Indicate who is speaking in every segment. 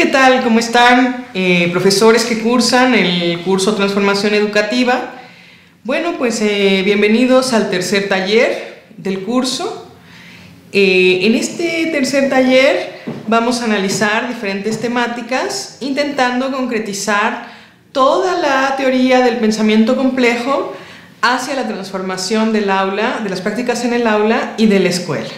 Speaker 1: ¿Qué tal? ¿Cómo están? Eh, profesores que cursan el curso Transformación Educativa. Bueno, pues eh, bienvenidos al tercer taller del curso. Eh, en este tercer taller vamos a analizar diferentes temáticas intentando concretizar toda la teoría del pensamiento complejo hacia la transformación del aula, de las prácticas en el aula y de la escuela.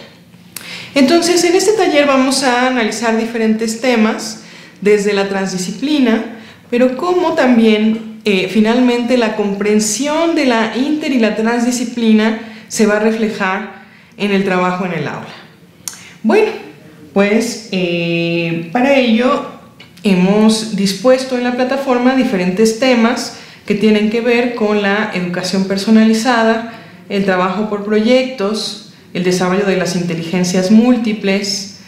Speaker 1: Entonces, en este taller vamos a analizar diferentes temas desde la transdisciplina, pero cómo también eh, finalmente la comprensión de la inter y la transdisciplina se va a reflejar en el trabajo en el aula. Bueno, pues eh, para ello hemos dispuesto en la plataforma diferentes temas que tienen que ver con la educación personalizada, el trabajo por proyectos, el desarrollo de las inteligencias múltiples,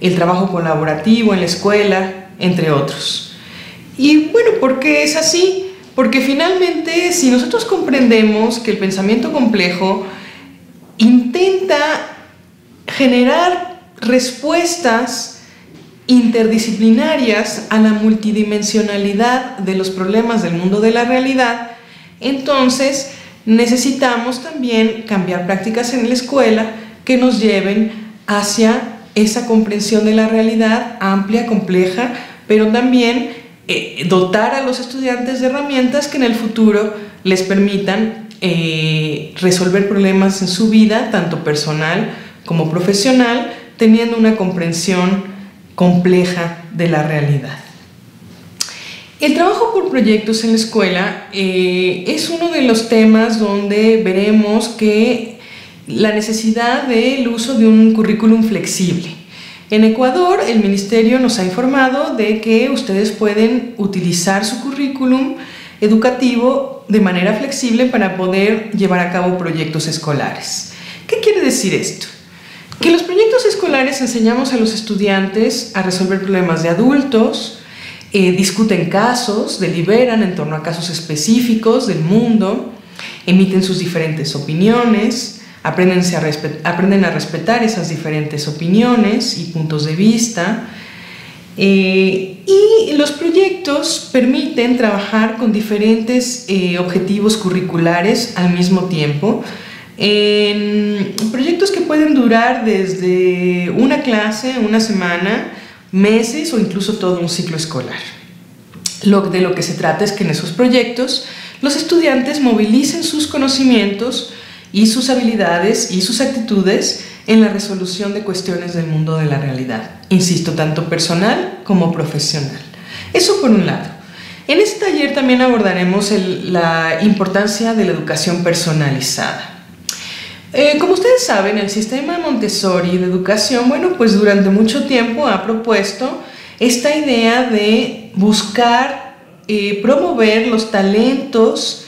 Speaker 1: el trabajo colaborativo en la escuela, entre otros. Y bueno, ¿por qué es así? Porque finalmente si nosotros comprendemos que el pensamiento complejo intenta generar respuestas interdisciplinarias a la multidimensionalidad de los problemas del mundo de la realidad, entonces necesitamos también cambiar prácticas en la escuela que nos lleven hacia esa comprensión de la realidad amplia, compleja, pero también eh, dotar a los estudiantes de herramientas que en el futuro les permitan eh, resolver problemas en su vida, tanto personal como profesional, teniendo una comprensión compleja de la realidad. El trabajo por proyectos en la escuela eh, es uno de los temas donde veremos que la necesidad del uso de un currículum flexible. En Ecuador, el Ministerio nos ha informado de que ustedes pueden utilizar su currículum educativo de manera flexible para poder llevar a cabo proyectos escolares. ¿Qué quiere decir esto? Que los proyectos escolares enseñamos a los estudiantes a resolver problemas de adultos, eh, discuten casos, deliberan en torno a casos específicos del mundo, emiten sus diferentes opiniones, aprenden a, a respetar esas diferentes opiniones y puntos de vista. Eh, y los proyectos permiten trabajar con diferentes eh, objetivos curriculares al mismo tiempo, en proyectos que pueden durar desde una clase, una semana, meses o incluso todo un ciclo escolar. Lo, de lo que se trata es que en esos proyectos los estudiantes movilicen sus conocimientos y sus habilidades y sus actitudes en la resolución de cuestiones del mundo de la realidad, insisto, tanto personal como profesional. Eso por un lado. En este taller también abordaremos la importancia de la educación personalizada. Eh, como ustedes saben, el sistema Montessori de educación, bueno, pues durante mucho tiempo ha propuesto esta idea de buscar eh, promover los talentos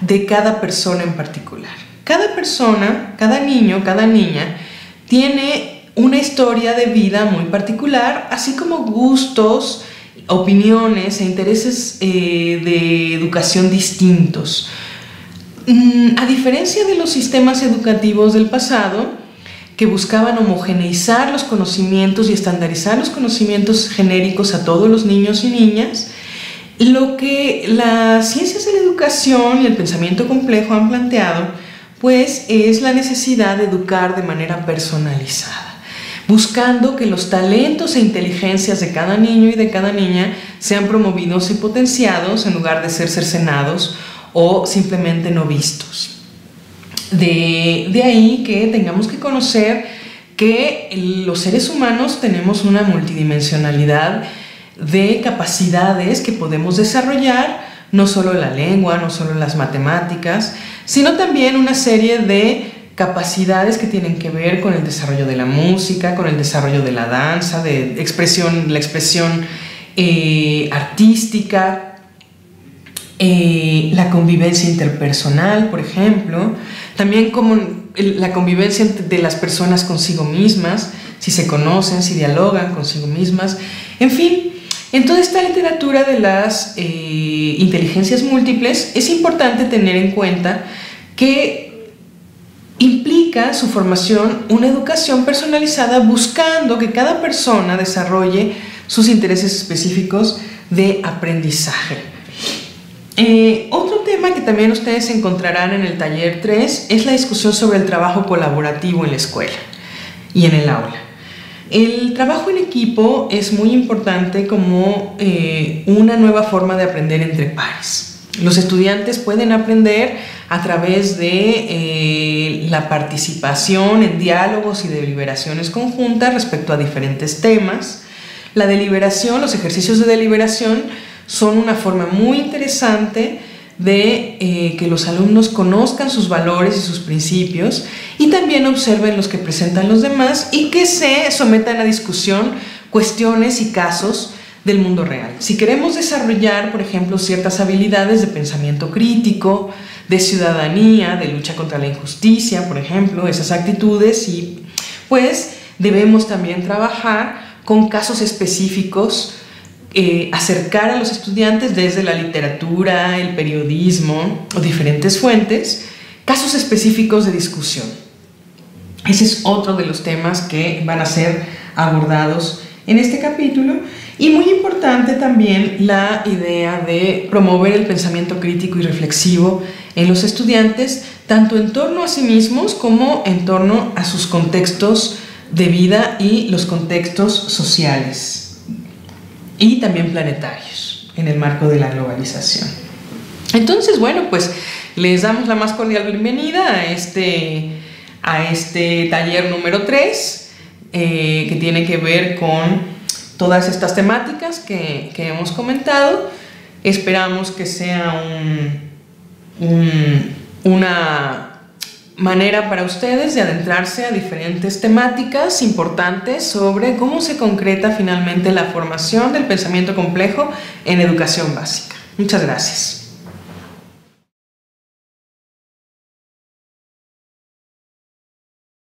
Speaker 1: de cada persona en particular. Cada persona, cada niño, cada niña tiene una historia de vida muy particular, así como gustos, opiniones e intereses eh, de educación distintos. Mm, a diferencia de los sistemas educativos del pasado, que buscaban homogeneizar los conocimientos y estandarizar los conocimientos genéricos a todos los niños y niñas, lo que las ciencias de la educación y el pensamiento complejo han planteado, pues es la necesidad de educar de manera personalizada, buscando que los talentos e inteligencias de cada niño y de cada niña sean promovidos y potenciados en lugar de ser cercenados o simplemente no vistos. De, de ahí que tengamos que conocer que los seres humanos tenemos una multidimensionalidad de capacidades que podemos desarrollar, no solo la lengua, no solo las matemáticas, sino también una serie de capacidades que tienen que ver con el desarrollo de la música, con el desarrollo de la danza, de expresión, la expresión eh, artística, eh, la convivencia interpersonal, por ejemplo, también como la convivencia de las personas consigo mismas, si se conocen, si dialogan consigo mismas, en fin, en toda esta literatura de las eh, inteligencias múltiples es importante tener en cuenta que implica su formación una educación personalizada buscando que cada persona desarrolle sus intereses específicos de aprendizaje. Eh, otro tema que también ustedes encontrarán en el taller 3 es la discusión sobre el trabajo colaborativo en la escuela y en el aula. El trabajo en equipo es muy importante como eh, una nueva forma de aprender entre pares. Los estudiantes pueden aprender a través de eh, la participación en diálogos y deliberaciones conjuntas respecto a diferentes temas. La deliberación, los ejercicios de deliberación son una forma muy interesante de eh, que los alumnos conozcan sus valores y sus principios y también observen los que presentan los demás y que se sometan a discusión cuestiones y casos del mundo real. Si queremos desarrollar, por ejemplo, ciertas habilidades de pensamiento crítico, de ciudadanía, de lucha contra la injusticia, por ejemplo, esas actitudes, y pues debemos también trabajar con casos específicos eh, acercar a los estudiantes desde la literatura, el periodismo o diferentes fuentes, casos específicos de discusión. Ese es otro de los temas que van a ser abordados en este capítulo. Y muy importante también la idea de promover el pensamiento crítico y reflexivo en los estudiantes, tanto en torno a sí mismos como en torno a sus contextos de vida y los contextos sociales y también planetarios en el marco de la globalización. Entonces, bueno, pues les damos la más cordial bienvenida a este, a este taller número 3, eh, que tiene que ver con todas estas temáticas que, que hemos comentado. Esperamos que sea un, una manera para ustedes de adentrarse a diferentes temáticas importantes sobre cómo se concreta finalmente la formación del pensamiento complejo en educación básica. Muchas gracias.